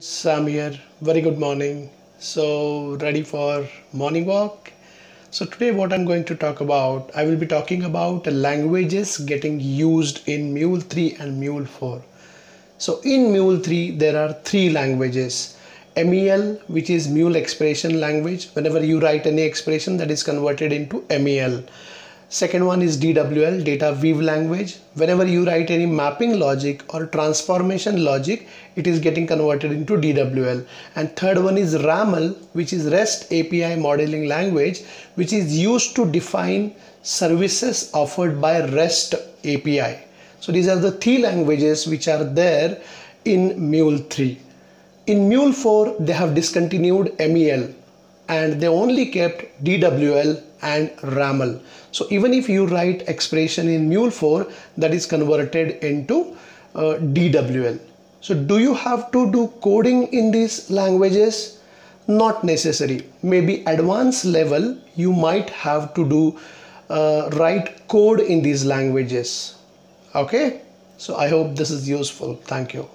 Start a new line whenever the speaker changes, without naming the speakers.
Sam here. Very good morning. So, ready for morning walk? So, today, what I'm going to talk about, I will be talking about languages getting used in Mule 3 and Mule 4. So, in Mule 3, there are three languages MEL, which is Mule expression language. Whenever you write any expression, that is converted into MEL Second one is DWL, DataWeave language. Whenever you write any mapping logic or transformation logic, it is getting converted into DWL. And third one is RAML, which is REST API modeling language, which is used to define services offered by REST API. So these are the three languages which are there in Mule 3. In Mule 4, they have discontinued MEL and they only kept DWL and RAML. So even if you write expression in Mule 4 that is converted into uh, DWL. So do you have to do coding in these languages? Not necessary. Maybe advanced level you might have to do uh, write code in these languages. Okay. So I hope this is useful. Thank you.